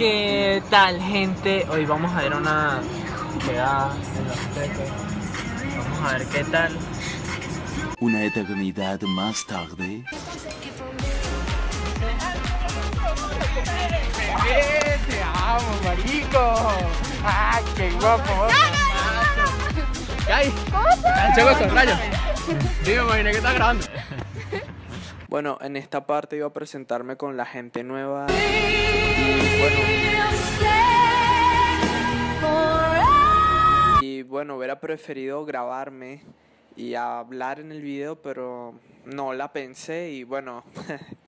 ¿Qué tal gente? Hoy vamos a ver una quedada en los teques. Vamos a ver qué tal. Una eternidad más tarde. ¡Te amo, marico! ¡Ay, qué guapo! ¡Ay! ¡Checo con rayos! Dime, imaginé que estás grabando. Bueno, en esta parte iba a presentarme con la gente nueva. Y bueno, y bueno, hubiera preferido grabarme y hablar en el video, pero no la pensé y bueno,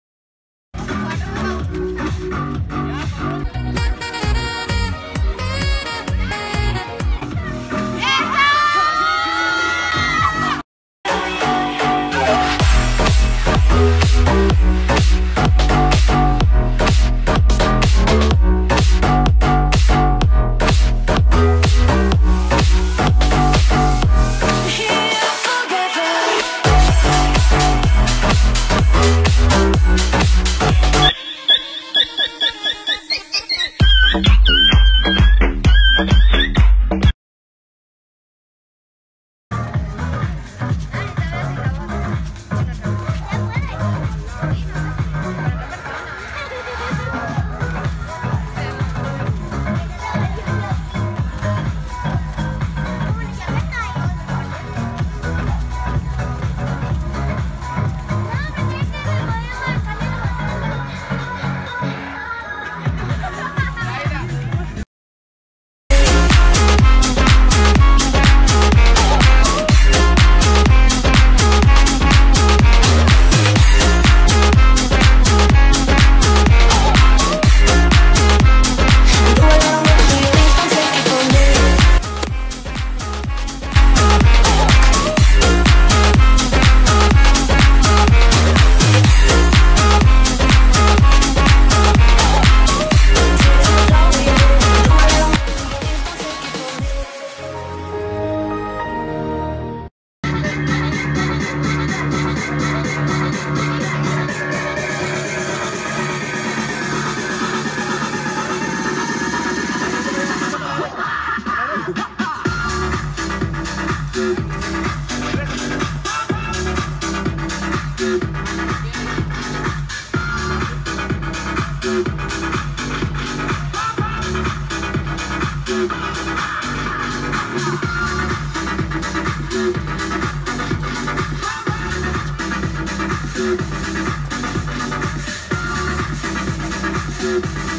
Thank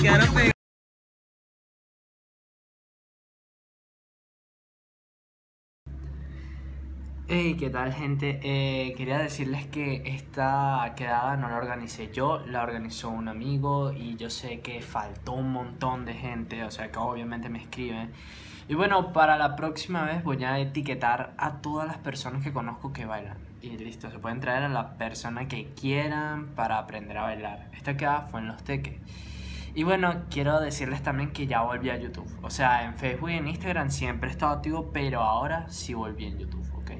quedaron pegados. Hey, ¿qué tal gente? Eh, quería decirles que esta quedada no la organicé yo, la organizó un amigo y yo sé que faltó un montón de gente, o sea que obviamente me escriben. Y bueno, para la próxima vez voy a etiquetar a todas las personas que conozco que bailan. Y listo, se pueden traer a la persona que quieran para aprender a bailar. Esta quedada fue en Los Teques. Y bueno, quiero decirles también que ya volví a YouTube. O sea, en Facebook y en Instagram siempre he estado activo, pero ahora sí volví en YouTube, ¿ok?